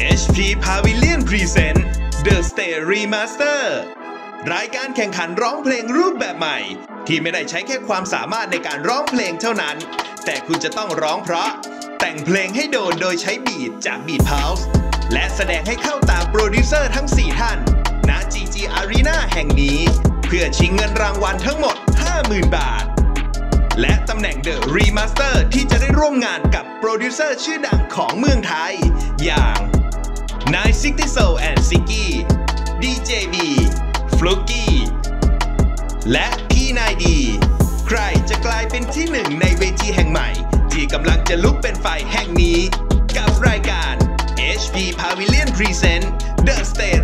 HP Pavilion Present The Stage Remastered รายการแข่งขันร้องเพลงรูปแบบใหม่ ที่ไม่ได้ใช้แค่ความสามารถในการร้องเพลงเท่านั้น แต่คุณจะต้องร้องเพราะ แต่งเพลงให้โดนโดยใช้ beat จาก Beat House และแสดงให้เข้าตาโปรดิวเซอร์ทั้ง 4 ท่านณ GG Arena แห่งนี้ เพื่อชิงเงินรางวัลทั้งหมด 50,000 บาท และตำแหน่ง The Remastered ที่จะได้ร่วมงานกับโปรดิวเซอร์ชื่อดังของเมืองไทย อย่าง นายซิกติโซแอนซิกกี้ดีเจบีฟลุกกี้และพี่นายดี ใครจะกลายเป็นที่หนึ่งในเวทีแห่งใหม่ ที่กำลังจะลุกเป็นไฟแห่งนี้ กับรายการ HP Pavilion Present The Stage